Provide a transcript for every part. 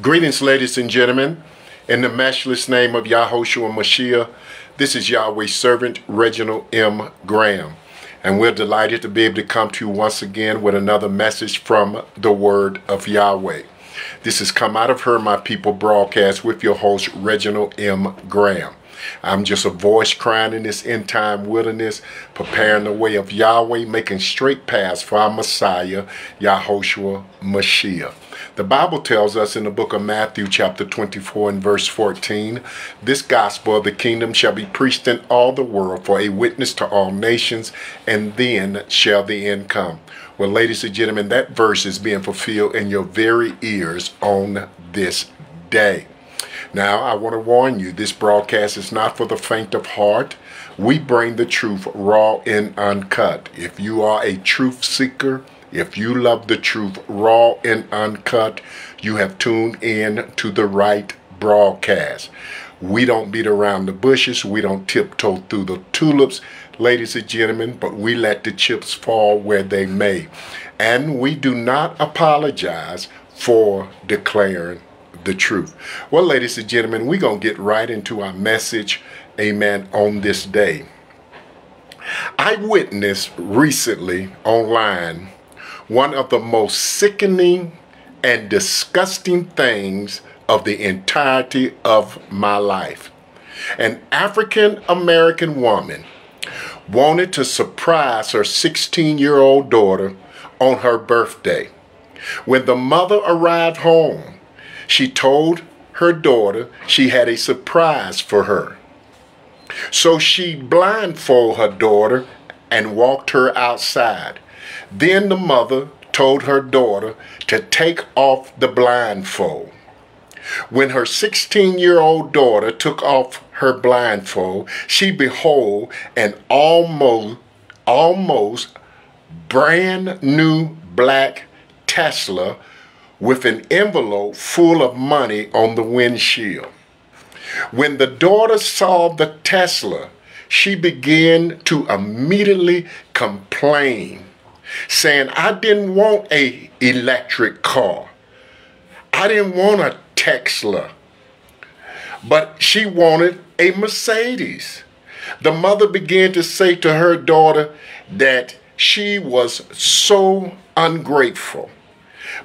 Greetings, ladies and gentlemen. In the matchless name of Yahushua Mashiach, this is Yahweh's servant, Reginald M. Graham. And we're delighted to be able to come to you once again with another message from the Word of Yahweh. This has come out of Her My People broadcast with your host, Reginald M. Graham. I'm just a voice crying in this end time wilderness, preparing the way of Yahweh, making straight paths for our Messiah, Yahushua Mashiach. The Bible tells us in the book of Matthew, chapter 24, and verse 14, this gospel of the kingdom shall be preached in all the world for a witness to all nations, and then shall the end come. Well, ladies and gentlemen, that verse is being fulfilled in your very ears on this day. Now, I want to warn you this broadcast is not for the faint of heart. We bring the truth raw and uncut. If you are a truth seeker, if you love the truth raw and uncut, you have tuned in to the right broadcast. We don't beat around the bushes. We don't tiptoe through the tulips, ladies and gentlemen, but we let the chips fall where they may. And we do not apologize for declaring the truth. Well, ladies and gentlemen, we're going to get right into our message, amen, on this day. I witnessed recently online one of the most sickening and disgusting things of the entirety of my life. An African American woman wanted to surprise her 16 year old daughter on her birthday. When the mother arrived home, she told her daughter she had a surprise for her. So she blindfolded her daughter and walked her outside. Then the mother told her daughter to take off the blindfold. When her 16 year old daughter took off her blindfold, she behold an almost, almost brand new black Tesla with an envelope full of money on the windshield. When the daughter saw the Tesla, she began to immediately complain, saying, I didn't want a electric car. I didn't want a Tesla. But she wanted a Mercedes. The mother began to say to her daughter that she was so ungrateful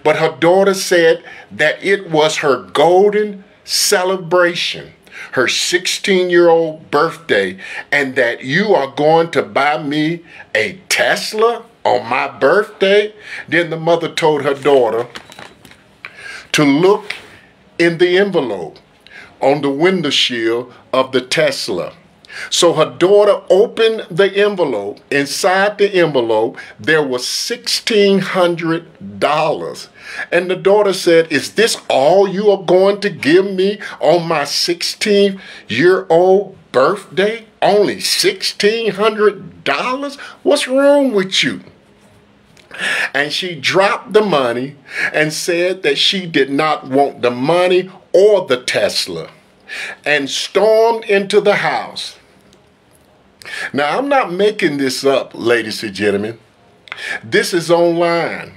but her daughter said that it was her golden celebration, her 16 year old birthday, and that you are going to buy me a Tesla on my birthday. Then the mother told her daughter to look in the envelope on the window shield of the Tesla. So her daughter opened the envelope. Inside the envelope, there was $1,600. And the daughter said, Is this all you are going to give me on my 16 year old birthday? Only $1,600? What's wrong with you? And she dropped the money and said that she did not want the money or the Tesla and stormed into the house. Now, I'm not making this up, ladies and gentlemen. This is online.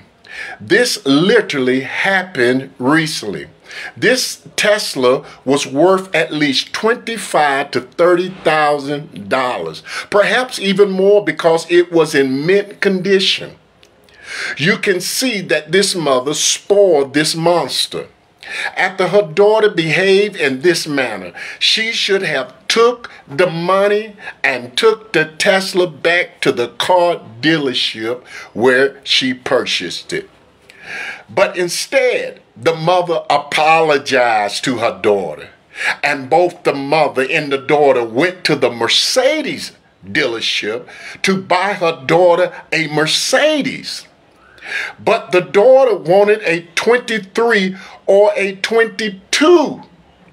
This literally happened recently. This Tesla was worth at least twenty-five to thirty thousand dollars, perhaps even more because it was in mint condition. You can see that this mother spoiled this monster. After her daughter behaved in this manner, she should have took the money and took the Tesla back to the car dealership where she purchased it. But instead, the mother apologized to her daughter. And both the mother and the daughter went to the Mercedes dealership to buy her daughter a Mercedes. But the daughter wanted a 23 or a 22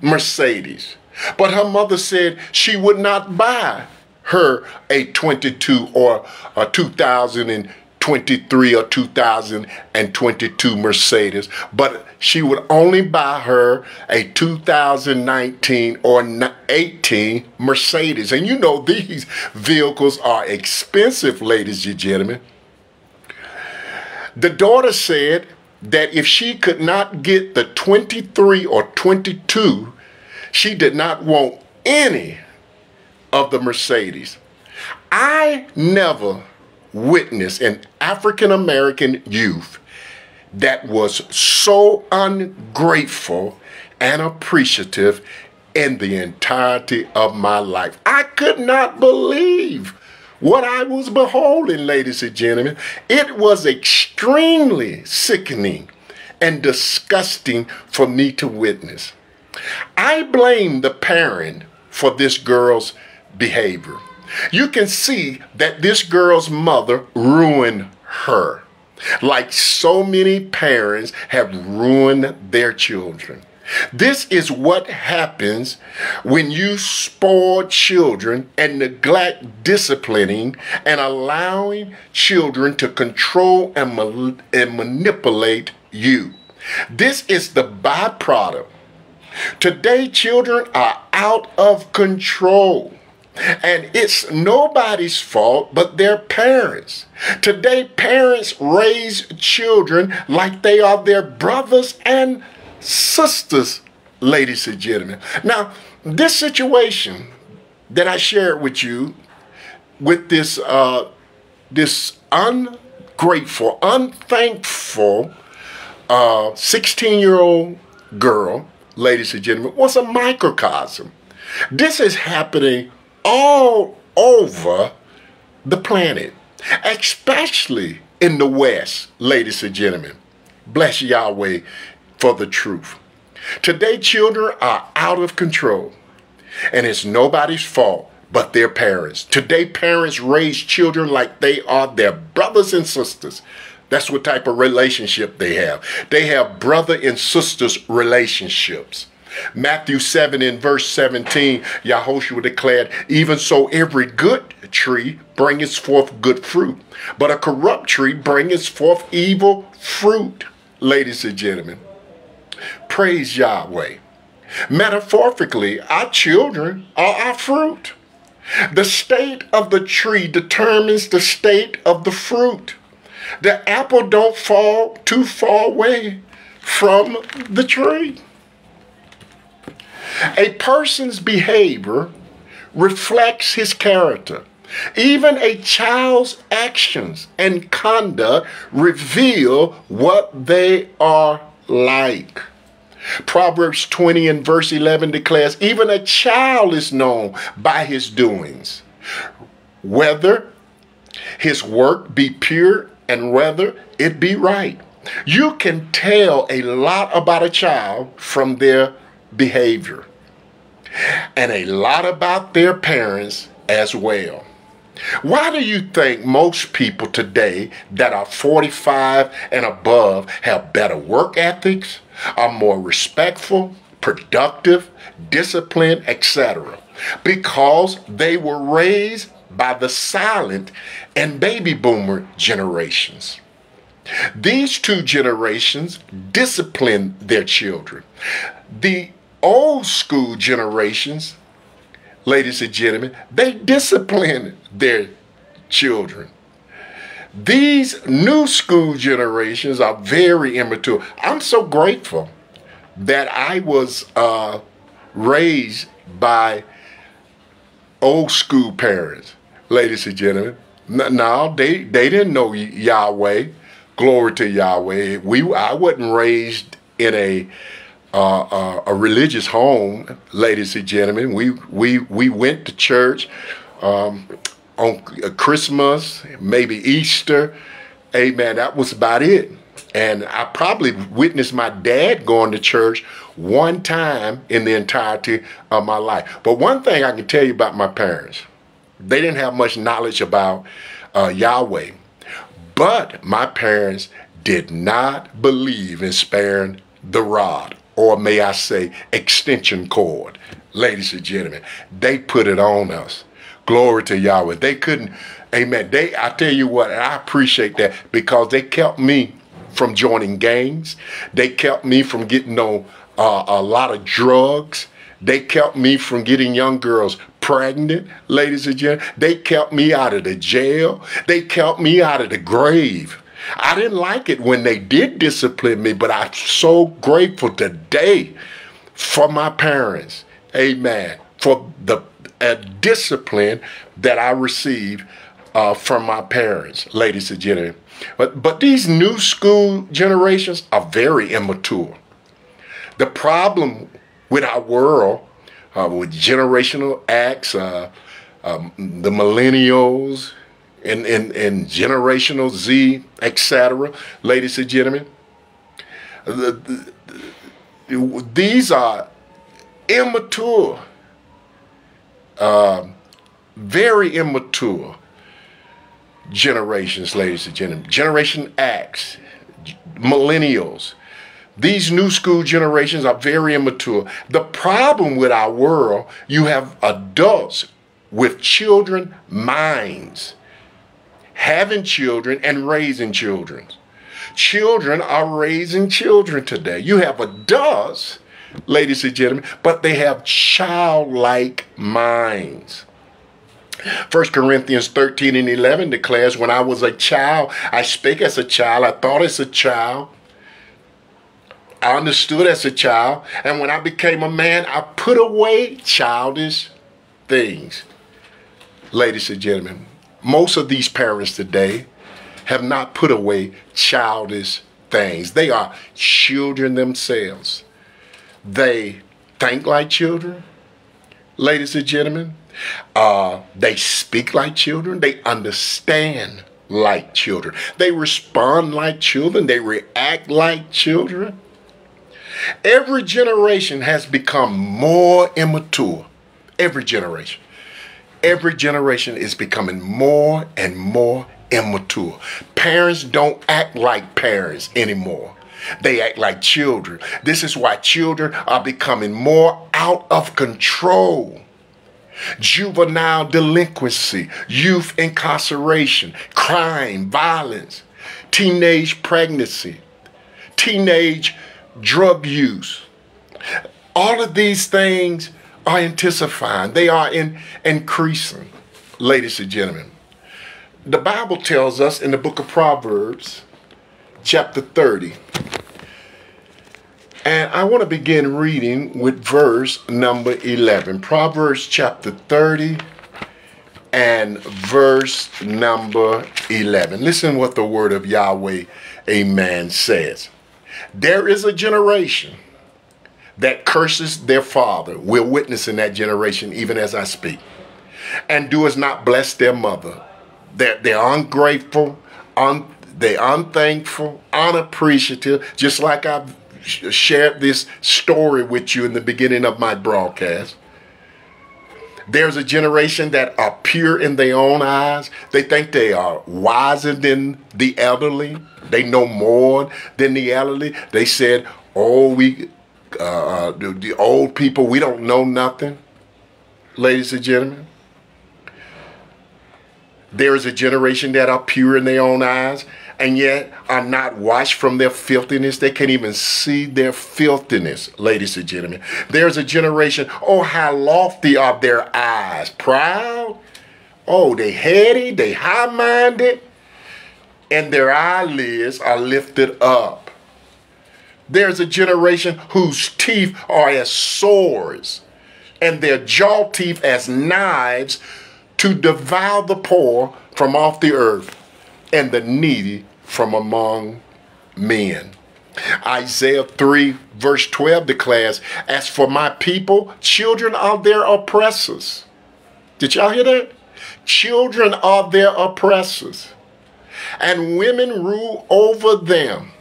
Mercedes. But her mother said she would not buy her a 22 or a 2023 or 2022 Mercedes, but she would only buy her a 2019 or 18 Mercedes. And you know these vehicles are expensive, ladies and gentlemen. The daughter said that if she could not get the 23 or 22, she did not want any of the Mercedes. I never witnessed an African American youth that was so ungrateful and appreciative in the entirety of my life. I could not believe what I was beholding, ladies and gentlemen. It was extremely sickening and disgusting for me to witness. I blame the parent for this girl's behavior. You can see that this girl's mother ruined her, like so many parents have ruined their children. This is what happens when you spoil children and neglect disciplining and allowing children to control and, ma- and manipulate you. This is the byproduct. Today, children are out of control. And it's nobody's fault but their parents. Today, parents raise children like they are their brothers and sisters, ladies and gentlemen. Now, this situation that I shared with you with this uh, this ungrateful, unthankful 16 uh, girl, ladies and gentlemen, was a microcosm. This is happening all over the planet, especially in the West, ladies and gentlemen. Bless Yahweh for the truth. Today, children are out of control, and it's nobody's fault but their parents. Today, parents raise children like they are their brothers and sisters. That's what type of relationship they have. They have brother and sisters relationships. Matthew 7 in verse 17, Yahushua declared, Even so, every good tree bringeth forth good fruit, but a corrupt tree bringeth forth evil fruit. Ladies and gentlemen, praise Yahweh. Metaphorically, our children are our fruit. The state of the tree determines the state of the fruit. The apple don't fall too far away from the tree. A person's behavior reflects his character. Even a child's actions and conduct reveal what they are like. Proverbs 20 and verse 11 declares, Even a child is known by his doings, whether his work be pure and whether it be right. You can tell a lot about a child from their behavior and a lot about their parents as well. Why do you think most people today that are 45 and above have better work ethics, are more respectful, productive, disciplined, etc.? Because they were raised by the silent and baby boomer generations. These two generations disciplined their children. The old school generations, ladies and gentlemen, they discipline their children. These new school generations are very immature. I'm so grateful that I was uh, raised by old school parents, ladies and gentlemen. Now they, they didn't know Yahweh. Glory to Yahweh. We I wasn't raised in a uh, uh, a religious home, ladies and gentlemen. We we we went to church um, on Christmas, maybe Easter. Amen. That was about it. And I probably witnessed my dad going to church one time in the entirety of my life. But one thing I can tell you about my parents, they didn't have much knowledge about uh, Yahweh. But my parents did not believe in sparing the rod or may I say, extension cord. Ladies and gentlemen, they put it on us. Glory to Yahweh. They couldn't, amen. They, I tell you what, I appreciate that because they kept me from joining gangs. They kept me from getting on uh, a lot of drugs. They kept me from getting young girls pregnant, ladies and gentlemen. They kept me out of the jail. They kept me out of the grave. I didn't like it when they did discipline me, but I'm so grateful today for my parents. Amen. For the discipline that I received uh, from my parents, ladies and gentlemen. But, but these new school generations are very immature. The problem with our world, uh, with generational X, uh, um, the millennials, and, and, and generational Z, etc., ladies and gentlemen, the, the, the, these are immature, uh, very immature generations, ladies and gentlemen. Generation X, millennials. These new school generations are very immature. The problem with our world, you have adults with children minds, having children and raising children. Children are raising children today. You have adults, ladies and gentlemen, but they have childlike minds. 1 Corinthians 13 and 11 declares, When I was a child, I spake as a child, I thought as a child, I understood as a child, and when I became a man, I put away childish things. Ladies and gentlemen, most of these parents today have not put away childish things. They are children themselves. They think like children, ladies and gentlemen. Uh, they speak like children. They understand like children. They respond like children. They react like children. Every generation has become more immature. Every generation. Every generation is becoming more and more immature. Parents don't act like parents anymore. They act like children. This is why children are becoming more out of control juvenile delinquency, youth incarceration, crime, violence, teenage pregnancy, teenage drug use. All of these things are intensifying, they are in, increasing, ladies and gentlemen. The Bible tells us in the book of Proverbs, chapter 30, and I want to begin reading with verse number 11. Proverbs chapter 30 and verse number 11. Listen what the word of Yahweh, amen, says. There is a generation that curses their father. We're witnessing that generation even as I speak. And does not bless their mother. They're, they're ungrateful, un, they're unthankful, unappreciative, just like I've shared this story with you in the beginning of my broadcast. There's a generation that are pure in their own eyes. They think they are wiser than the elderly. They know more than the elderly. They said, "Oh, we, uh, uh the, old people, we don't know nothing." Ladies and gentlemen, there is a generation that are pure in their own eyes and yet are not washed from their filthiness. They can't even see their filthiness, ladies and gentlemen. There's a generation, oh, how lofty are their eyes, proud. Oh, they heady, they high minded, and their eyelids are lifted up. There's a generation whose teeth are as swords and their jaw teeth as knives to devour the poor from off the earth and the needy from among men. Isaiah 3, verse 12 declares, As for my people, children are their oppressors. Did y'all hear that? Children are their oppressors, and women rule over them.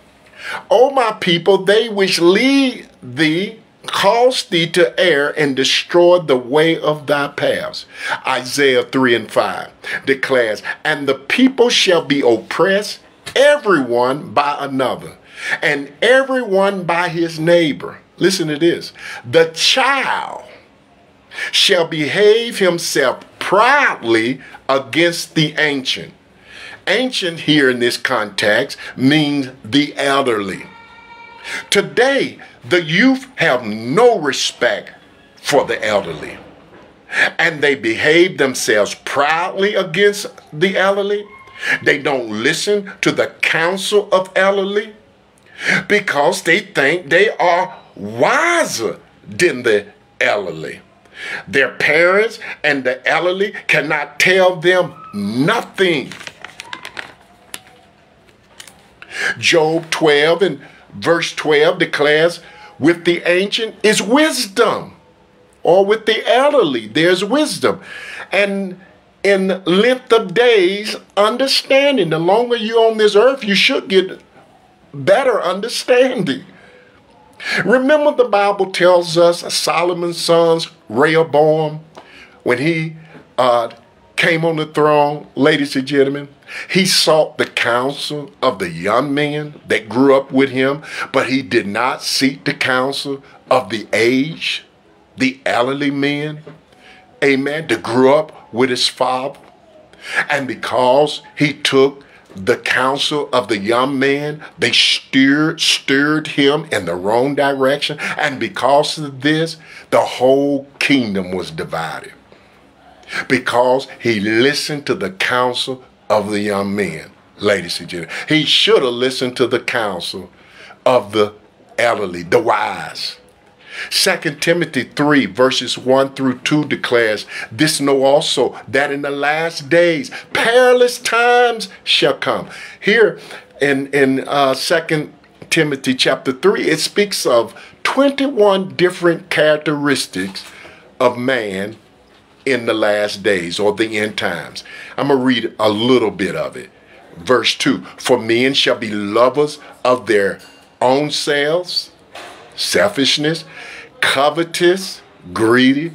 O my people, they which lead thee cause thee to err and destroy the way of thy paths. Isaiah 3 and 5 declares, And the people shall be oppressed, everyone by another, and everyone by his neighbor. Listen to this. The child shall behave himself proudly against the ancient. Ancient here in this context means the elderly. Today, the youth have no respect for the elderly. And they behave themselves proudly against the elderly. They don't listen to the counsel of elderly because they think they are wiser than the elderly. Their parents and the elderly cannot tell them nothing. Job 12 and verse 12 declares, with the ancient is wisdom, or with the elderly there's wisdom. And in length of days, understanding. The longer you're on this earth, you should get better understanding. Remember, the Bible tells us Solomon's sons, Rehoboam, when he uh, came on the throne, ladies and gentlemen, he sought the counsel of the young men that grew up with him, but he did not seek the counsel of the age, the elderly men, amen, that grew up with his father. And because he took the counsel of the young man, they steered, steered him in the wrong direction. And because of this, the whole kingdom was divided. Because he listened to the counsel of the young men, ladies and gentlemen. He should have listened to the counsel of the elderly, the wise. 2 Timothy 3, verses 1 through 2 declares, This know also that in the last days perilous times shall come. Here in, in uh, 2 Timothy chapter 3, it speaks of 21 different characteristics of man in the last days or the end times. I'm going to read a little bit of it. Verse 2 For men shall be lovers of their own selves selfishness, covetous, greedy,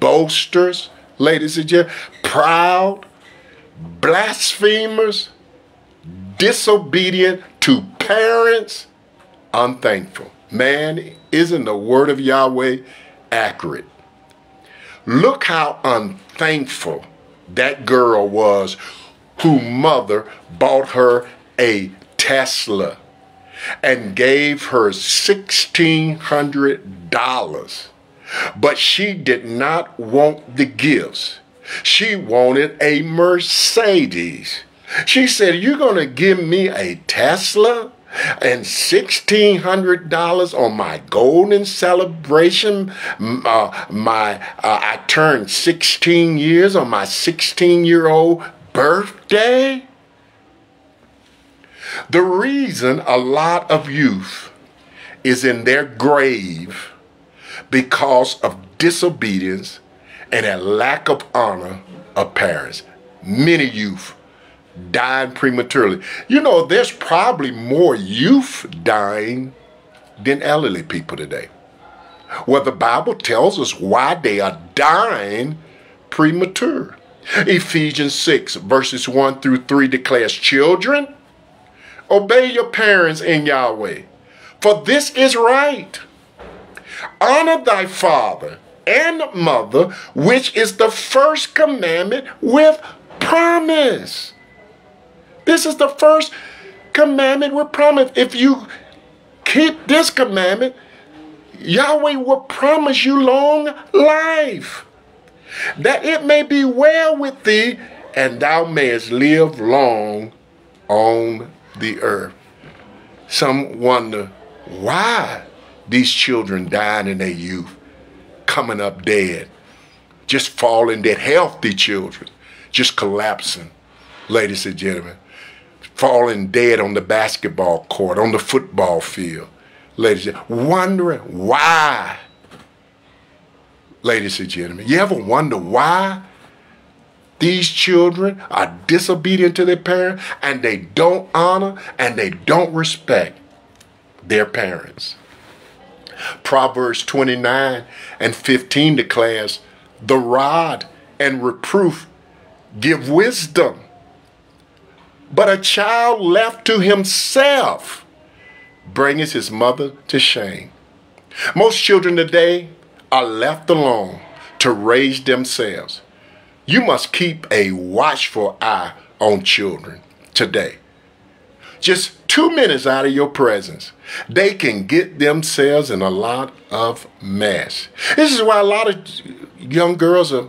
boasters, ladies and gentlemen, proud, blasphemers, disobedient to parents, unthankful. Man, isn't the word of Yahweh accurate? Look how unthankful that girl was who mother bought her a Tesla and gave her $1,600. But she did not want the gifts. She wanted a Mercedes. She said, You're going to give me a Tesla? And $1,600 on my golden celebration. Uh, my uh, I turned 16 years on my 16 year old birthday. The reason a lot of youth is in their grave because of disobedience and a lack of honor of parents. Many youth dying prematurely. You know, there's probably more youth dying than elderly people today. Well, the Bible tells us why they are dying premature. Ephesians 6, verses 1 through 3 declares, Children, Obey your parents in Yahweh, for this is right. Honor thy father and mother, which is the first commandment with promise. This is the first commandment with promise. If you keep this commandment, Yahweh will promise you long life, that it may be well with thee, and thou mayest live long on the earth. Some wonder why these children dying in their youth, coming up dead, just falling dead, healthy children, just collapsing, ladies and gentlemen, falling dead on the basketball court, on the football field, ladies and gentlemen, wondering why. Ladies and gentlemen, you ever wonder why these children are disobedient to their parents and they don't honor and they don't respect their parents. Proverbs 29 and 15 declares, The rod and reproof give wisdom, but a child left to himself brings his mother to shame. Most children today are left alone to raise themselves. You must keep a watchful eye on children today. Just two minutes out of your presence, they can get themselves in a lot of mess. This is why a lot of young girls are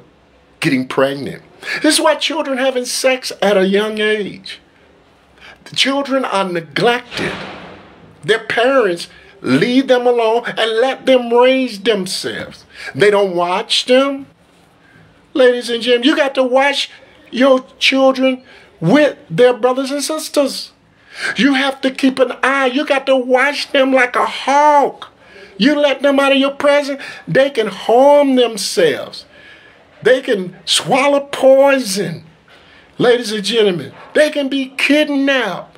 getting pregnant. This is why children having sex at a young age. The children are neglected. Their parents leave them alone and let them raise themselves. They don't watch them. Ladies and gentlemen, you got to watch your children with their brothers and sisters. You have to keep an eye. You got to watch them like a hawk. You let them out of your presence, they can harm themselves. They can swallow poison. Ladies and gentlemen, they can be kidnapped.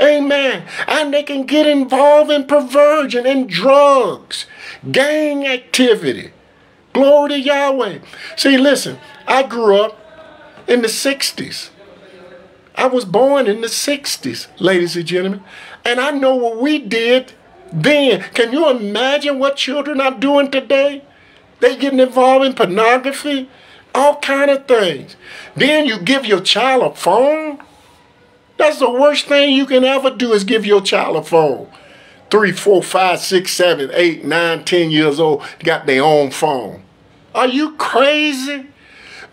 Amen. And they can get involved in perversion and drugs, gang activity. Glory to Yahweh. See, listen, I grew up in the 60s. I was born in the 60s, ladies and gentlemen. And I know what we did then. Can you imagine what children are doing today? They getting involved in pornography, all kind of things. Then you give your child a phone. That's the worst thing you can ever do is give your child a phone. Three, four, five, six, seven, eight, nine, ten years old, got their own phone. Are you crazy?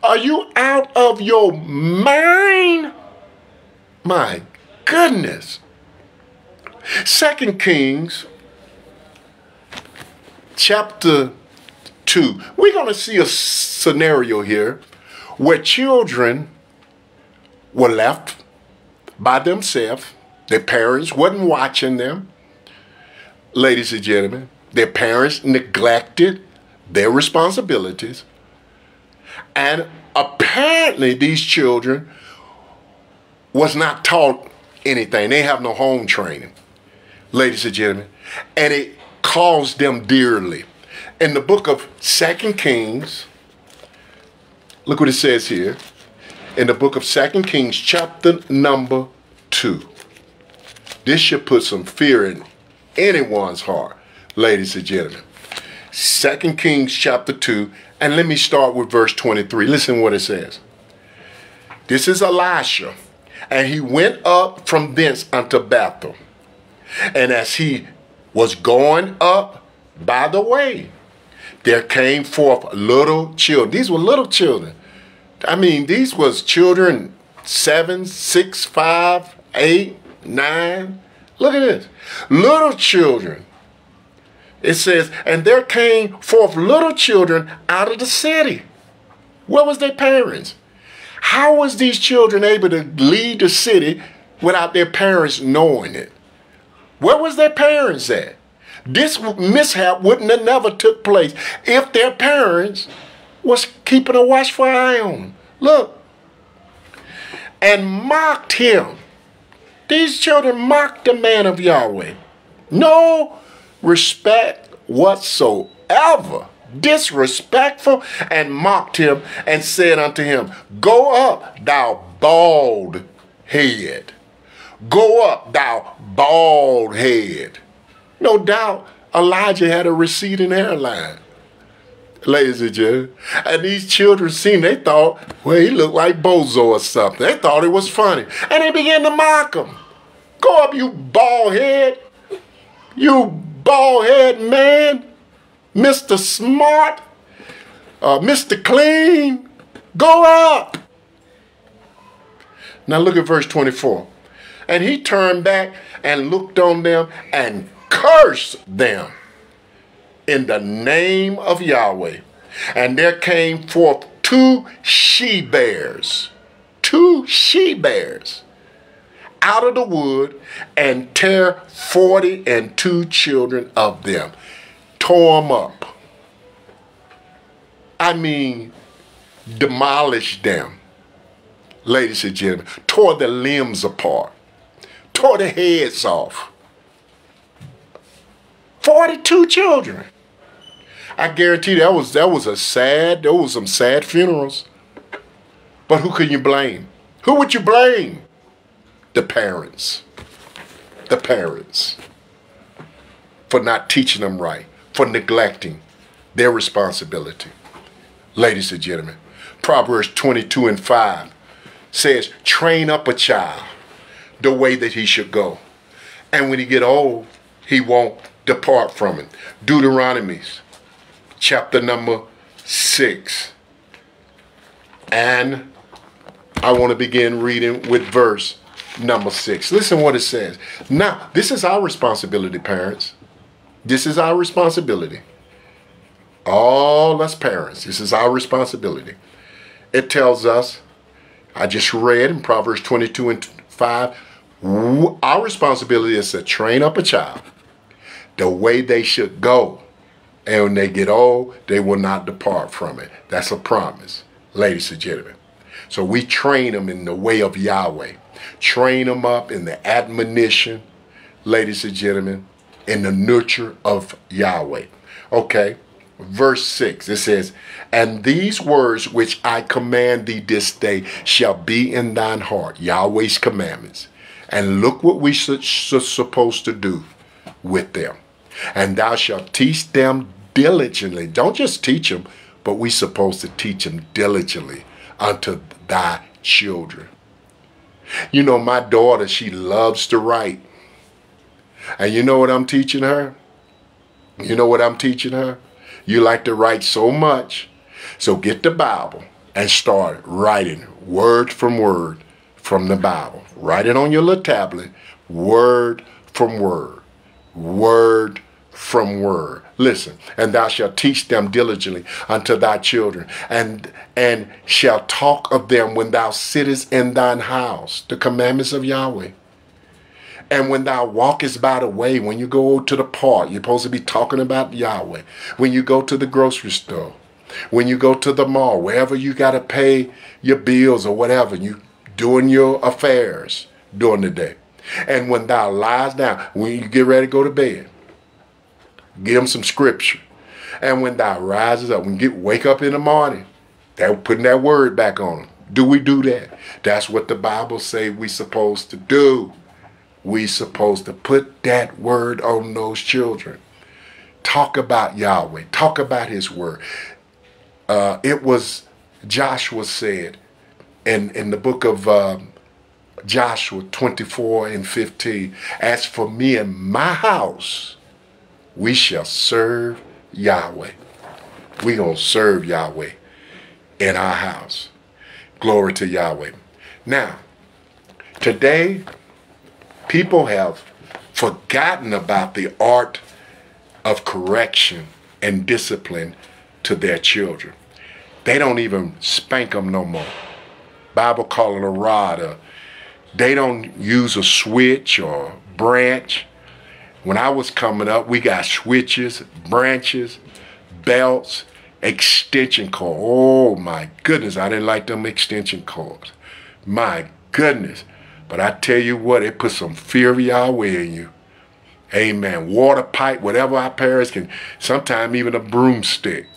Are you out of your mind? My goodness. Second Kings chapter 2. We're going to see a scenario here where children were left by themselves. Their parents wasn't watching them. Ladies and gentlemen, their parents neglected their responsibilities. And apparently these children was not taught anything. They have no home training, ladies and gentlemen. And it caused them dearly. In the book of Second Kings, look what it says here. In the book of Second Kings, chapter number 2. This should put some fear in anyone's heart, ladies and gentlemen. Second Kings chapter 2, and let me start with verse 23. Listen what it says. This is Elisha, and he went up from thence unto Bethel. And as he was going up by the way, there came forth little children. These were little children. I mean, these was children seven, six, five, eight, nine. Look at this. Little children it says, and there came forth little children out of the city. Where was their parents? How was these children able to leave the city without their parents knowing it? Where was their parents at? This mishap wouldn't have never took place if their parents was keeping a watchful eye on them. Look. And mocked him. These children mocked the man of Yahweh. No respect whatsoever, disrespectful, and mocked him and said unto him, Go up, thou bald head. Go up, thou bald head. No doubt Elijah had a receding hairline. Ladies and gentlemen. And these children seen, they thought, well, he looked like Bozo or something. They thought it was funny. And they began to mock him. Go up, you bald head. You bald head man, Mr. Smart, uh, Mr. Clean, go up. Now look at verse 24. And he turned back and looked on them and cursed them in the name of Yahweh. And there came forth two she bears, two she bears out of the wood and tear forty and two children of them. Tore them up. I mean, demolished them. Ladies and gentlemen, tore their limbs apart, tore their heads off. 42 children. I guarantee that was that was a sad, there was some sad funerals. But who can you blame? Who would you blame? the parents. The parents. For not teaching them right, for neglecting their responsibility. Ladies and gentlemen, Proverbs 22 and 5 says, train up a child the way that he should go. And when he get old, he won't depart from it. Deuteronomy chapter number 6. And I want to begin reading with verse number six. Listen what it says. Now, this is our responsibility, parents. This is our responsibility. All us parents, this is our responsibility. It tells us, I just read in Proverbs 22 and 5, our responsibility is to train up a child the way they should go. And when they get old, they will not depart from it. That's a promise, ladies and gentlemen. So we train them in the way of Yahweh. Train them up in the admonition, ladies and gentlemen, in the nurture of Yahweh. Okay, verse 6, it says, And these words which I command thee this day shall be in thine heart, Yahweh's commandments. And look what we are supposed to do with them. And thou shalt teach them diligently. Don't just teach them, but we supposed to teach them diligently unto thy children. You know, my daughter, she loves to write. And you know what I'm teaching her? You know what I'm teaching her? You like to write so much. So get the Bible and start writing word from word from the Bible. Write it on your little tablet, word from word, word from word. Listen, and thou shalt teach them diligently unto thy children, and and shall talk of them when thou sittest in thine house, the commandments of Yahweh. And when thou walkest by the way, when you go to the park, you're supposed to be talking about Yahweh. When you go to the grocery store, when you go to the mall, wherever you got to pay your bills or whatever, you doing your affairs during the day. And when thou lies down, when you get ready to go to bed, give them some scripture. And when thou rises up, when you get wake up in the morning, they're putting that word back on them. Do we do that? That's what the Bible say we supposed to do. We supposed to put that word on those children. Talk about Yahweh. Talk about his word. Uh, it was Joshua said in, in the book of um, Joshua 24 and 15, as for me and my house, we shall serve Yahweh. we going to serve Yahweh in our house. Glory to Yahweh. Now, today, people have forgotten about the art of correction and discipline to their children. They don't even spank them no more. Bible calling a rod. A, they don't use a switch or branch. When I was coming up, we got switches, branches, belts, extension cord. Oh my goodness, I didn't like them extension cords. My goodness. But I tell you what, it put some fear of Yahweh in you. Amen. Water pipe, whatever our parents can, sometimes even a broomstick,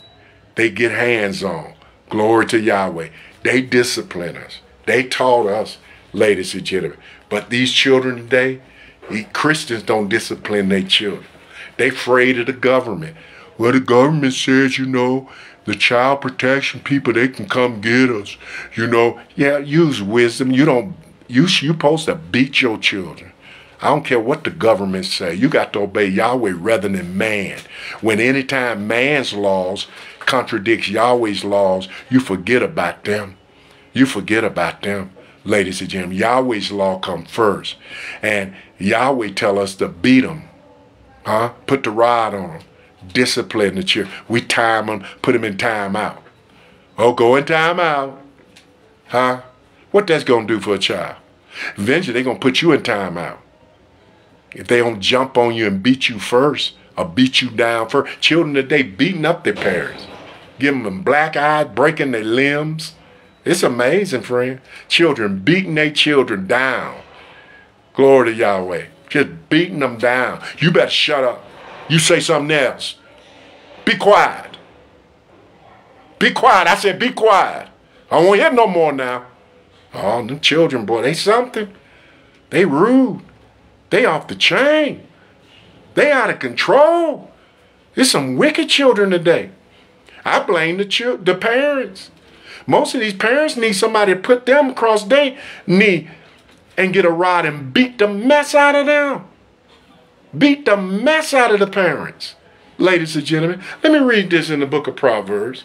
they get hands on. Glory to Yahweh. They discipline us. They taught us, ladies and gentlemen. But these children today, Christians don't discipline their children. They afraid of the government. Well, the government says, you know, the child protection people, they can come get us. You know, yeah, use wisdom. You don't, you, you supposed to beat your children. I don't care what the government say. You got to obey Yahweh rather than man. When anytime man's laws contradicts Yahweh's laws, you forget about them. You forget about them, ladies and gentlemen. Yahweh's law come first. And Yahweh tell us to beat them. Huh? Put the rod on them discipline the children. We time them, put them in time out. Oh, go in time out. Huh? What that's to do for a child? Eventually, they're to put you in time out. If they don't jump on you and beat you first or beat you down first. Children today beating up their parents. Giving them black eyes, breaking their limbs. It's amazing, friend. Children beating their children down. Glory to Yahweh. Just beating them down. You better shut up. You say something else. Be quiet. Be quiet. I said, be quiet. I won't hear no more now. Oh, them children, boy, they something. They rude. They off the chain. They out of control. There's some wicked children today. I blame the ch- the parents. Most of these parents need somebody to put them across their knee and get a rod and beat the mess out of them beat the mess out of the parents. Ladies and gentlemen, let me read this in the book of Proverbs.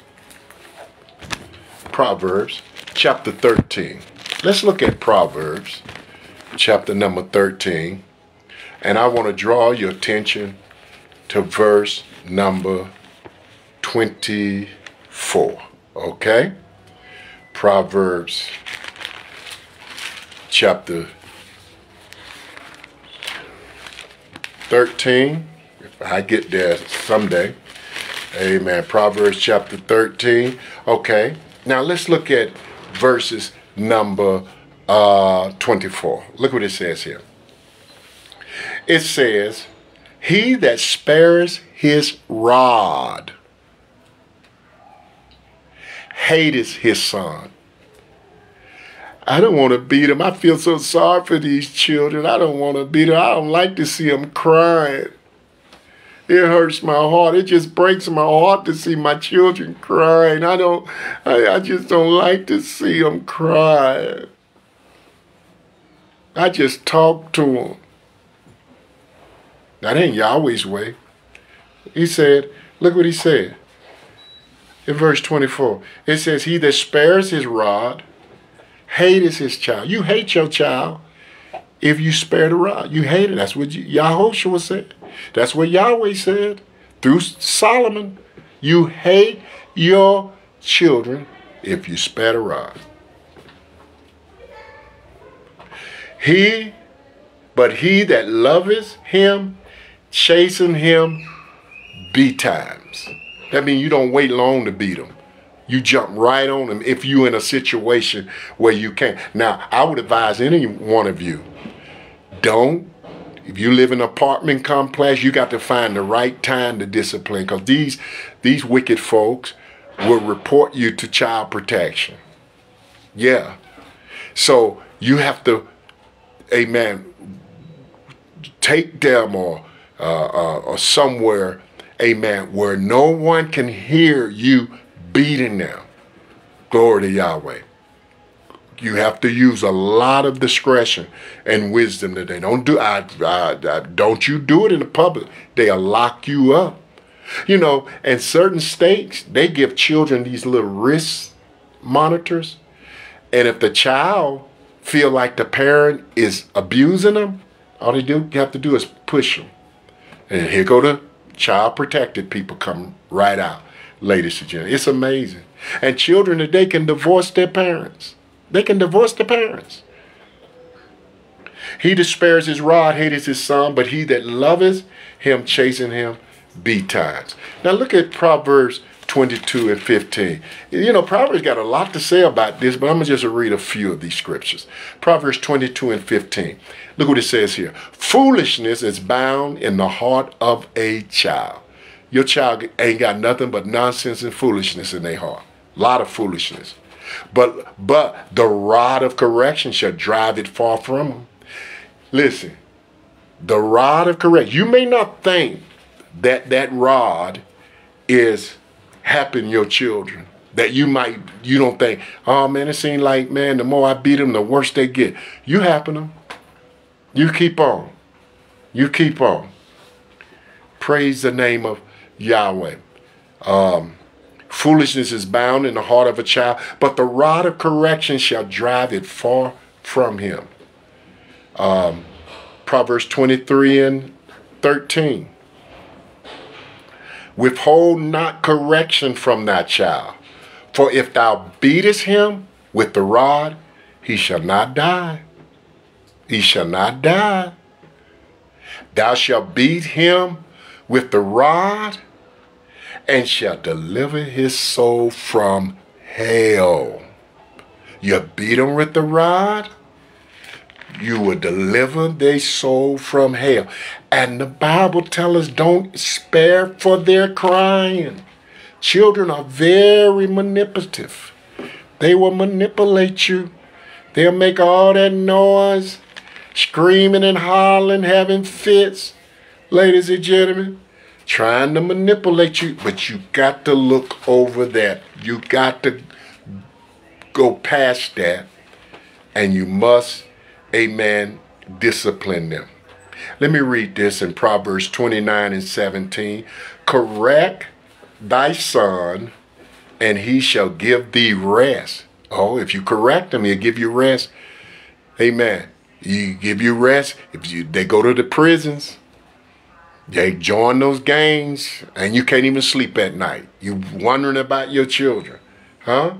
Proverbs chapter 13. Let's look at Proverbs chapter number 13. And I want to draw your attention to verse number 24. Okay? Proverbs chapter 13. If I get there someday. Amen. Proverbs chapter 13. Okay. Now let's look at verses number uh, 24. Look what it says here. It says, He that spares his rod hateth his son. I don't want to beat them. I feel so sorry for these children. I don't want to beat them. I don't like to see them crying. It hurts my heart. It just breaks my heart to see my children crying. I don't, I, I just don't like to see them cry. I just talk to them. That ain't Yahweh's way. He said, look what he said in verse 24. It says, He that spares his rod hateth his child. You hate your child if you spare the rod. You hate it. That's what Yahushua said. That's what Yahweh said through Solomon. You hate your children if you spare the rod. He, but he that loveth him, chasten him betimes. That means you don't wait long to beat him. You jump right on them if you're in a situation where you can't. Now, I would advise any one of you, don't. If you live in an apartment complex, you got to find the right time to discipline because these, these wicked folks will report you to child protection. Yeah. So you have to, amen, take them or, uh, uh, or somewhere, amen, where no one can hear you beating them. Glory to Yahweh. You have to use a lot of discretion and wisdom today. Don't do I, I, I don't you do it in the public. They'll lock you up. You know, in certain states, they give children these little wrist monitors. And if the child feel like the parent is abusing them, all they do you have to do is push them. And here go the child protected people come right out ladies and gentlemen. It's amazing. And children today can divorce their parents. They can divorce their parents. He despairs his rod hates his son, but he that loveth him chasing him betimes. Now look at Proverbs 22 and 15. You know, Proverbs got a lot to say about this, but I'm going to just read a few of these scriptures. Proverbs 22 and 15. Look what it says here. Foolishness is bound in the heart of a child. Your child ain't got nothing but nonsense and foolishness in their heart. A lot of foolishness. But but the rod of correction shall drive it far from them. Listen, the rod of correction. You may not think that that rod is helping your children. That you might, you don't think, oh man, it seems like, man, the more I beat them, the worse they get. You happen them. You keep on. You keep on. Praise the name of Yahweh. Um, foolishness is bound in the heart of a child, but the rod of correction shall drive it far from him. Um, Proverbs 23 and 13. Withhold not correction from thy child, for if thou beatest him with the rod, he shall not die. He shall not die. Thou shalt beat him with the rod and shall deliver his soul from hell. You beat him with the rod, you will deliver their soul from hell. And the Bible tells us don't spare for their crying. Children are very manipulative. They will manipulate you. They'll make all that noise, screaming and hollering, having fits. Ladies and gentlemen, trying to manipulate you, but you got to look over that. You got to go past that, and you must, amen, discipline them. Let me read this in Proverbs 29 and 17. Correct thy son, and he shall give thee rest. Oh, if you correct him, he'll give you rest. Amen. You give you rest. If you they go to the prisons, they join those gangs, and you can't even sleep at night. You wondering about your children, huh?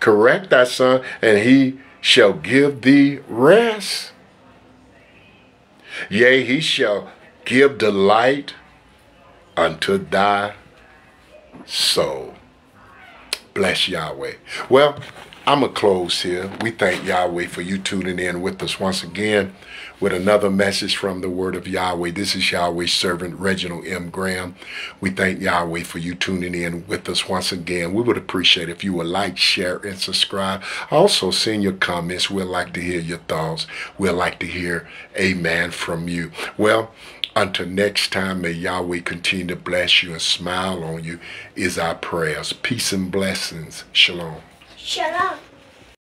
Correct thy son, and he shall give thee rest. Yea, he shall give delight unto thy soul. Bless Yahweh. Well, I'm going to close here. We thank Yahweh for you tuning in with us once again with another message from the word of Yahweh. This is Yahweh's servant, Reginald M. Graham. We thank Yahweh for you tuning in with us once again. We would appreciate if you would like, share, and subscribe. Also, send your comments. We'd like to hear your thoughts. We'd like to hear amen from you. Well, until next time, may Yahweh continue to bless you and smile on you is our prayers. Peace and blessings. Shalom. Up.